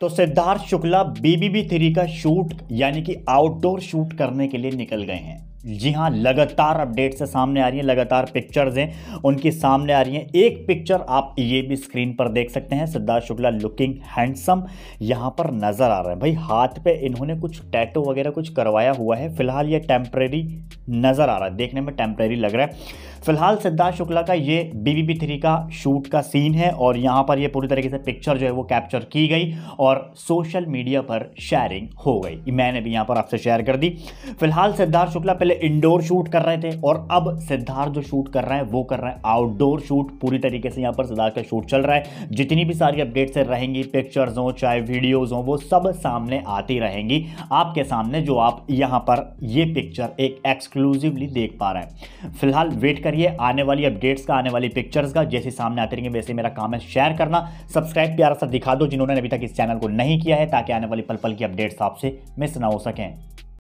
तो Siddharth Shukla BBB three का shoot यानी कि आउटडोर शूट करने के लिए निकल गए हैं। जी हाँ लगातार अपडेट्स सामने आ रही हैं, लगातार पिक्चर्स हैं। उनकी सामने आ रही हैं। एक पिक्चर आप ये भी स्क्रीन पर देख सकते हैं, सिद्धार्थ शुक्ला लुकिंग हैंडसम यहाँ पर नज़र आ रहा है। भाई, हाथ पे इन्होंने कुछ टैटो वगैरह कुछ करवाया हुआ है। फ़िलहाल ये टेम्प्रेरी नज़र आ रहा है। देखने में टेम्प्रेरी लग रहा है। फ़िलहाल सिद्धार्थ शुक्ला का ये बीबीबी थ्री का शूट का सीन है और यहाँ पर ये पूरी तरीके से पिक्चर जो है वो कैप्चर की गई और सोशल मीडिया पर शेयरिंग हो गई। मैंने भी यहाँ पर आपसे शेयर कर दी। फ़िलहाल सिद्धार्थ शुक्ला पहले इंडोर शूट कर रहे थे और अब सिद्धार्थ जो शूट कर रहे हैं, वो कर रहे हैं आउटडोर शूट पूरी तरीके से यहाँ पर सिद्धार्थ का शूट चल रहा है। जितनी भी सारी अपडेट्स रहेंगी पिक्चर्स हो, चाहे वीडियोज़ हो, वो सब सामने आती रहेंगी। आपके सामने जो आप यहाँ पर ये पिक्चर एक एक्सक्लूसिवली देख पा रहे हैं। फ़िलहाल वेट करिए, आने वाली अपडेट्स का, आने वाली पिक्चर्स का, जैसे सामने आते रहेंगे, वैसे मेरा काम है शेयर करना। सब्सक्राइब प्यारा सा दिखा दो जिन्होंने अभी तक इस चैनल को नहीं किया है, ताकि आने वाली पल पल की अपडेट्स आपसे मिस ना हो सकें।